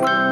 Bye.